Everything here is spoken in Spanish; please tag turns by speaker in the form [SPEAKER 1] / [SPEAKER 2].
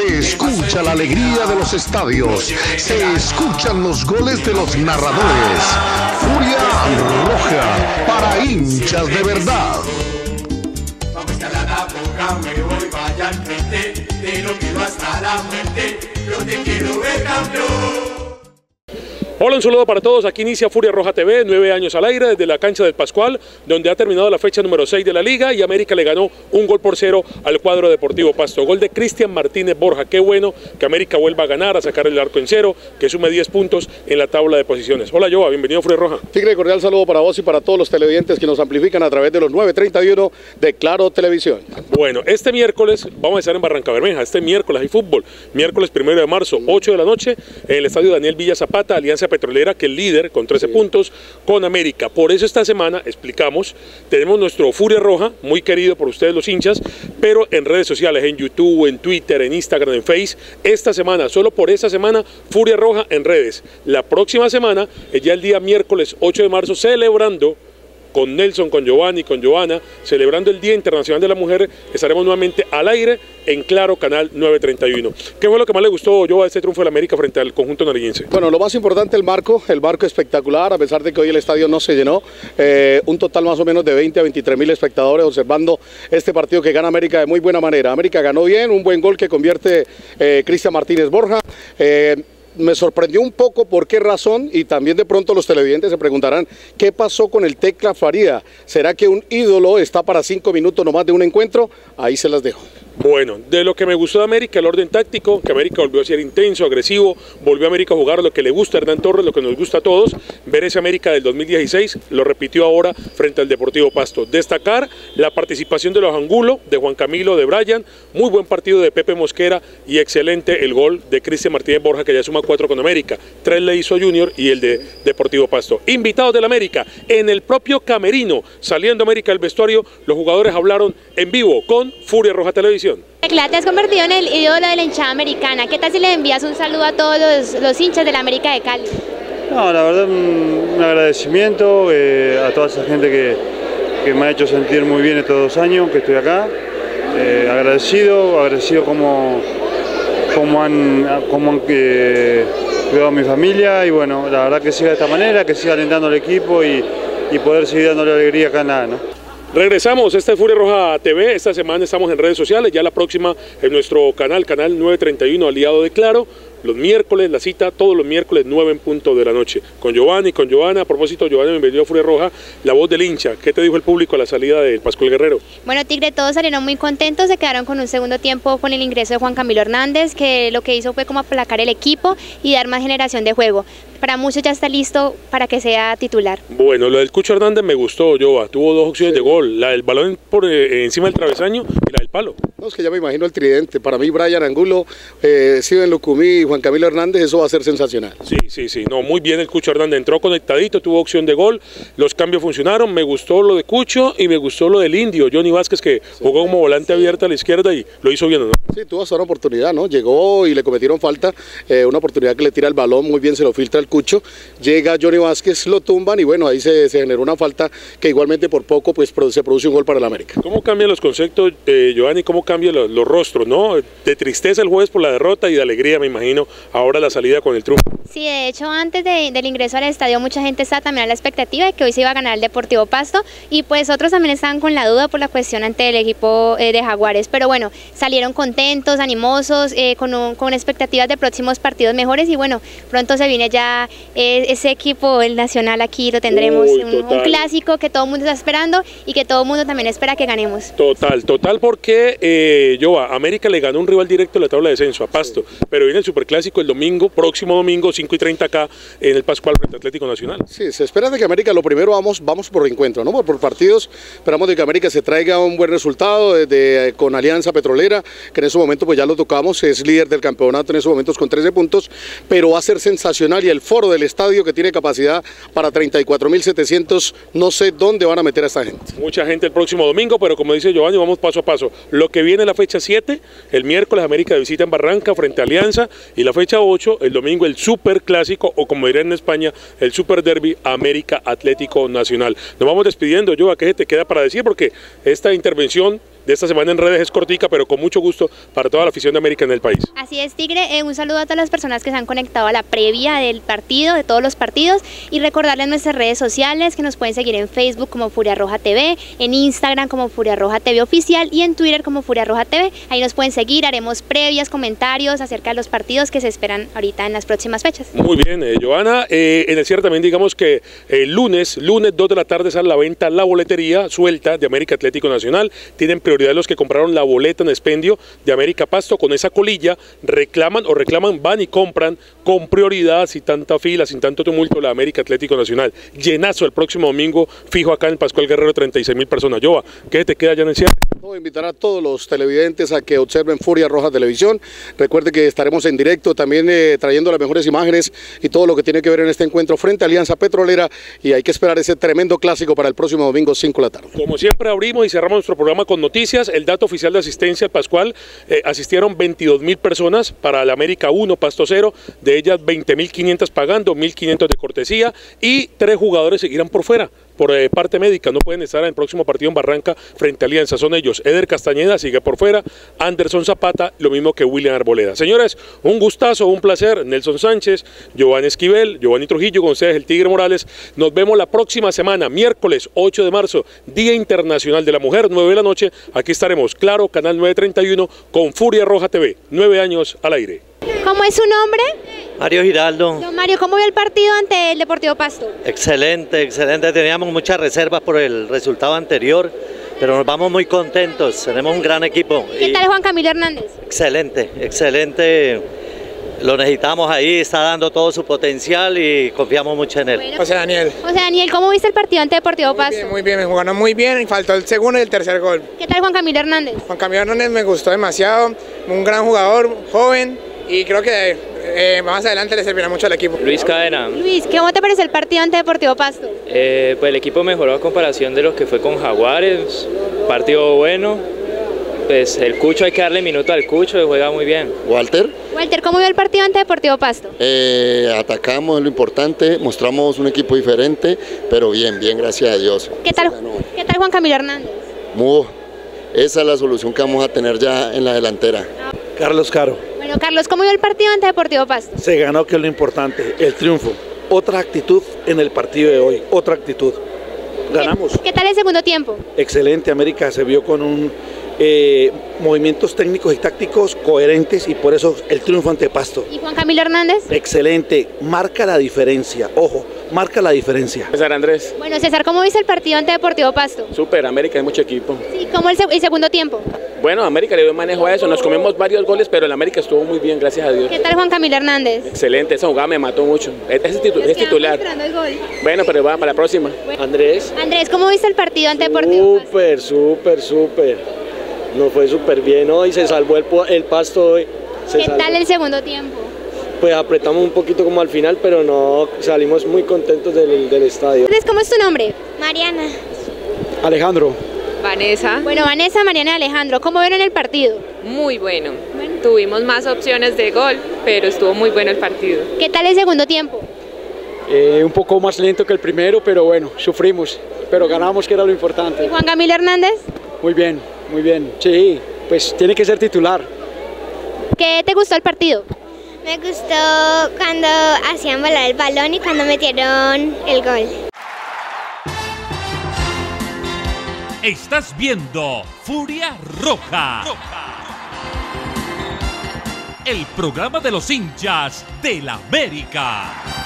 [SPEAKER 1] Se escucha la alegría de los estadios. Se escuchan los goles de los narradores. Furia Roja para hinchas de verdad.
[SPEAKER 2] Hola, un saludo para todos. Aquí inicia Furia Roja TV, nueve años al aire desde la cancha del Pascual, donde ha terminado la fecha número 6 de la liga y América le ganó un gol por cero al cuadro deportivo Pasto. Gol de Cristian Martínez Borja. Qué bueno que América vuelva a ganar, a sacar el arco en cero, que sume 10 puntos en la tabla de posiciones. Hola, Joa, bienvenido a Furia Roja.
[SPEAKER 3] Tigre, cordial saludo para vos y para todos los televidentes que nos amplifican a través de los 931 de Claro Televisión.
[SPEAKER 2] Bueno, este miércoles vamos a estar en Barranca Bermeja. Este miércoles hay fútbol. Miércoles primero de marzo, 8 de la noche, en el estadio Daniel Villa Zapata, Alianza Petrolera, que el líder con 13 puntos con América. Por eso esta semana, explicamos, tenemos nuestro Furia Roja, muy querido por ustedes los hinchas, pero en redes sociales, en YouTube, en Twitter, en Instagram, en Face. Esta semana, solo por esta semana, Furia Roja en redes. La próxima semana, ya el día miércoles 8 de marzo, celebrando con Nelson, con Giovanni, con Joana, celebrando el Día Internacional de la Mujer, estaremos nuevamente al aire en Claro Canal 931. ¿Qué fue lo que más le gustó yo a este triunfo de la América frente al conjunto narillense?
[SPEAKER 3] Bueno, lo más importante el marco, el marco espectacular, a pesar de que hoy el estadio no se llenó, eh, un total más o menos de 20 a 23 mil espectadores observando este partido que gana América de muy buena manera. América ganó bien, un buen gol que convierte eh, Cristian Martínez Borja. Eh, me sorprendió un poco por qué razón y también de pronto los televidentes se preguntarán qué pasó con el Tecla Faría. ¿Será que un ídolo está para cinco minutos nomás de un encuentro? Ahí se las dejo.
[SPEAKER 2] Bueno, de lo que me gustó de América, el orden táctico, que América volvió a ser intenso, agresivo, volvió a América a jugar lo que le gusta a Hernán Torres, lo que nos gusta a todos, ver ese América del 2016, lo repitió ahora frente al Deportivo Pasto. Destacar la participación de los Angulo, de Juan Camilo, de Brian, muy buen partido de Pepe Mosquera y excelente el gol de Cristian Martínez Borja, que ya suma cuatro con América, tres le hizo Junior y el de Deportivo Pasto. Invitados del América, en el propio Camerino, saliendo América del vestuario, los jugadores hablaron en vivo con Furia Roja Televisión.
[SPEAKER 4] Tecla, te has convertido en el ídolo de la hinchada americana. ¿Qué tal si le envías un saludo a todos los, hinchas de la América de Cali?
[SPEAKER 5] No, la verdad un, agradecimiento eh, a toda esa gente que, me ha hecho sentir muy bien estos dos años que estoy acá. Eh, agradecido, agradecido como, como han, como han eh, cuidado a mi familia y bueno, la verdad que siga de esta manera, que siga alentando al equipo y, y poder seguir dándole alegría acá nada. ¿no?
[SPEAKER 2] Regresamos, esta es Furia Roja TV, esta semana estamos en redes sociales, ya la próxima en nuestro canal, canal 931, aliado de Claro, los miércoles, la cita todos los miércoles 9 en punto de la noche, con Giovanni, con Giovanna, a propósito, Giovanni bienvenido a Furia Roja, la voz del hincha, ¿qué te dijo el público a la salida del Pascual Guerrero?
[SPEAKER 4] Bueno Tigre, todos salieron muy contentos, se quedaron con un segundo tiempo con el ingreso de Juan Camilo Hernández, que lo que hizo fue como aplacar el equipo y dar más generación de juego para muchos ya está listo para que sea titular.
[SPEAKER 2] Bueno, lo del Cucho Hernández me gustó, Joa. Tuvo dos opciones de gol, la del balón por eh, encima del travesaño y la del palo.
[SPEAKER 3] No, es que ya me imagino el tridente. Para mí, Brian Angulo, eh, Steven Lucumí y Juan Camilo Hernández, eso va a ser sensacional.
[SPEAKER 2] Sí, sí, sí. No, muy bien el Cucho Hernández. Entró conectadito, tuvo opción de gol. Los cambios funcionaron. Me gustó lo de Cucho y me gustó lo del Indio, Johnny Vázquez, que jugó como volante abierta a la izquierda y lo hizo bien, ¿no?
[SPEAKER 3] Sí, tuvo hasta una oportunidad, ¿no? Llegó y le cometieron falta. Eh, una oportunidad que le tira el balón, muy bien se lo filtra el Cucho llega Johnny Vázquez, lo tumban y bueno, ahí se, generó una falta que igualmente por poco pues se produce un gol para el América.
[SPEAKER 2] ¿Cómo cambian los conceptos, eh, Giovanni? ¿Cómo cambian los, rostros, no? De tristeza el jueves por la derrota y de alegría, me imagino, ahora la salida con el triunfo.
[SPEAKER 4] Sí, de hecho, antes del ingreso al estadio mucha gente estaba también a la expectativa de que hoy se iba a ganar el Deportivo Pasto y pues otros también estaban con la duda por la cuestión ante el equipo eh, de Jaguares, pero bueno, salieron contentos, animosos, eh, con, con expectativas de próximos partidos mejores y bueno, pronto se viene ya ese equipo, el Nacional, aquí lo tendremos. un, clásico que todo el mundo está esperando y que todo el mundo también espera que ganemos.
[SPEAKER 2] Total, total, porque eh, yo a América le ganó un rival directo en la tabla de descenso, a Pasto, pero viene el Superclásico el domingo, próximo domingo, 5 y 30 acá en el Pascual frente Atlético Nacional.
[SPEAKER 3] Sí, se espera de que América lo primero vamos, vamos por encuentro, ¿no? Por, partidos, esperamos de que América se traiga un buen resultado desde, con Alianza Petrolera, que en ese momento pues ya lo tocamos, es líder del campeonato en esos momentos con 13 puntos, pero va a ser sensacional y el foro del estadio que tiene capacidad para 34.700, no sé dónde van a meter a esta gente.
[SPEAKER 2] Mucha gente el próximo domingo, pero como dice Giovanni, vamos paso a paso. Lo que viene la fecha 7, el miércoles América de visita en Barranca frente a Alianza y la fecha 8, el domingo el Super Clásico o como dirían en España, el Super Derby América Atlético Nacional. Nos vamos despidiendo, Joa, ¿qué te queda para decir? Porque esta intervención de esta semana en redes es cortica, pero con mucho gusto para toda la afición de América en el país.
[SPEAKER 4] Así es, Tigre. Eh, un saludo a todas las personas que se han conectado a la previa del partido, de todos los partidos, y recordarles nuestras redes sociales que nos pueden seguir en Facebook como Furia Roja TV, en Instagram como Furia Roja TV Oficial y en Twitter como Furia Roja TV. Ahí nos pueden seguir, haremos previas, comentarios acerca de los partidos que se esperan ahorita en las próximas fechas.
[SPEAKER 2] Muy bien, eh, Joana. Eh, en el cierre también digamos que el lunes, lunes 2 de la tarde sale la venta la boletería suelta de América Atlético Nacional. Tienen prioridad los que compraron la boleta en expendio de América Pasto con esa colilla, reclaman o reclaman, van y compran con prioridad, sin tanta fila, sin tanto tumulto, la América Atlético Nacional. Llenazo el próximo domingo, fijo acá en Pascual Guerrero, 36 mil personas. Joa, ¿qué te queda ya en el cierre?
[SPEAKER 3] Invitar a todos los televidentes a que observen Furia Roja Televisión. Recuerde que estaremos en directo también eh, trayendo las mejores imágenes y todo lo que tiene que ver en este encuentro frente a Alianza Petrolera y hay que esperar ese tremendo clásico para el próximo domingo 5 de la tarde.
[SPEAKER 2] Como siempre abrimos y cerramos nuestro programa con noticias. El dato oficial de asistencia al Pascual eh, asistieron 22 mil personas para el América 1, Pasto 0, de ellas 20 mil 500 pagando, 1.500 de cortesía y tres jugadores seguirán por fuera por eh, parte médica, no pueden estar en el próximo partido en Barranca frente a Alianza. Son ellos, Eder Castañeda sigue por fuera, Anderson Zapata, lo mismo que William Arboleda. Señores, un gustazo, un placer. Nelson Sánchez, Giovanni Esquivel, Giovanni Trujillo, ustedes el Tigre Morales. Nos vemos la próxima semana, miércoles 8 de marzo, Día Internacional de la Mujer, 9 de la noche. Aquí estaremos, claro, canal 931 con Furia Roja TV. Nueve años al aire.
[SPEAKER 4] ¿Cómo es su nombre?
[SPEAKER 6] Mario Giraldo.
[SPEAKER 4] Don Mario, ¿cómo vio el partido ante el Deportivo Pasto?
[SPEAKER 6] Excelente, excelente. Teníamos muchas reservas por el resultado anterior, pero nos vamos muy contentos. Tenemos un gran equipo.
[SPEAKER 4] ¿Qué
[SPEAKER 6] Y
[SPEAKER 4] tal Juan Camilo Hernández?
[SPEAKER 6] Excelente, excelente. Lo necesitamos ahí, está dando todo su potencial y confiamos mucho en él.
[SPEAKER 7] José Daniel.
[SPEAKER 4] José Daniel, ¿cómo viste el partido ante Deportivo
[SPEAKER 7] Muy
[SPEAKER 4] Pasto?
[SPEAKER 7] bien, muy bien, me jugaron muy bien faltó el segundo y el tercer gol.
[SPEAKER 4] ¿Qué tal Juan Camilo Hernández?
[SPEAKER 7] Juan Camilo Hernández me gustó demasiado, un gran jugador, joven y creo que eh, más adelante le servirá mucho al equipo.
[SPEAKER 8] Luis Cadena,
[SPEAKER 4] Luis, ¿cómo te pareció el partido ante Deportivo Pasto?
[SPEAKER 8] eh, pues el equipo mejoró a comparación de lo que fue con Jaguares, partido bueno, pues el Cucho hay que darle minuto al Cucho, juega muy bien.
[SPEAKER 9] Walter,
[SPEAKER 4] Walter, ¿cómo vio el partido ante Deportivo Pasto?
[SPEAKER 9] eh, atacamos es lo importante, mostramos un equipo diferente, pero bien, bien, gracias a Dios.
[SPEAKER 4] ¿Qué tal, ¿qué tal Juan Camilo Hernández?
[SPEAKER 9] Muy, esa es la solución que vamos a tener ya en la delantera.
[SPEAKER 10] Carlos Caro,
[SPEAKER 4] Bueno, Carlos, ¿cómo vio el partido ante Deportivo Pasto?
[SPEAKER 10] se ganó que es lo importante, el triunfo. Otra actitud en el partido de hoy, otra actitud. Ganamos.
[SPEAKER 4] ¿Qué tal el segundo tiempo?
[SPEAKER 10] Excelente, América se vio con un eh, movimientos técnicos y tácticos coherentes y por eso el triunfo ante Pasto.
[SPEAKER 4] ¿Y Juan Camilo Hernández?
[SPEAKER 10] Excelente, marca la diferencia, ojo, marca la diferencia.
[SPEAKER 11] César Andrés,
[SPEAKER 4] Bueno, César, ¿cómo viste el partido ante Deportivo Pasto?
[SPEAKER 11] súper, América es mucho equipo.
[SPEAKER 4] Sí, ¿cómo el segundo tiempo?
[SPEAKER 11] Bueno, América le dio manejo a eso, nos comemos varios goles, pero el América estuvo muy bien, gracias a Dios.
[SPEAKER 4] ¿Qué tal Juan Camilo Hernández?
[SPEAKER 11] Excelente, esa jugada me mató mucho. Es, es titu- es titular.
[SPEAKER 4] Esperando el gol.
[SPEAKER 11] Bueno, pero va para la próxima.
[SPEAKER 12] Andrés.
[SPEAKER 4] Andrés, ¿cómo viste el partido ante Deportivo?
[SPEAKER 12] Súper, súper, súper. Nos fue súper bien hoy, se salvó el, pasto hoy. Se
[SPEAKER 4] ¿Qué
[SPEAKER 12] salvó.
[SPEAKER 4] tal el segundo tiempo?
[SPEAKER 12] Pues apretamos un poquito como al final, pero no, salimos muy contentos del, del estadio.
[SPEAKER 4] Andrés, ¿cómo es tu nombre?
[SPEAKER 13] Mariana.
[SPEAKER 10] Alejandro.
[SPEAKER 13] Vanessa.
[SPEAKER 4] Bueno, Vanessa, Mariana y Alejandro, ¿cómo vieron el partido?
[SPEAKER 13] Muy bueno. Tuvimos más opciones de gol, pero estuvo muy bueno el partido.
[SPEAKER 4] ¿Qué tal el segundo tiempo?
[SPEAKER 14] Eh, un poco más lento que el primero, pero bueno, sufrimos, pero ganamos que era lo importante.
[SPEAKER 4] ¿Y Juan Camilo Hernández?
[SPEAKER 14] Muy bien, muy bien. Sí, pues tiene que ser titular.
[SPEAKER 4] ¿Qué te gustó el partido?
[SPEAKER 13] Me gustó cuando hacían volar el balón y cuando metieron el gol.
[SPEAKER 15] Estás viendo Furia Roja. El programa de los hinchas del América.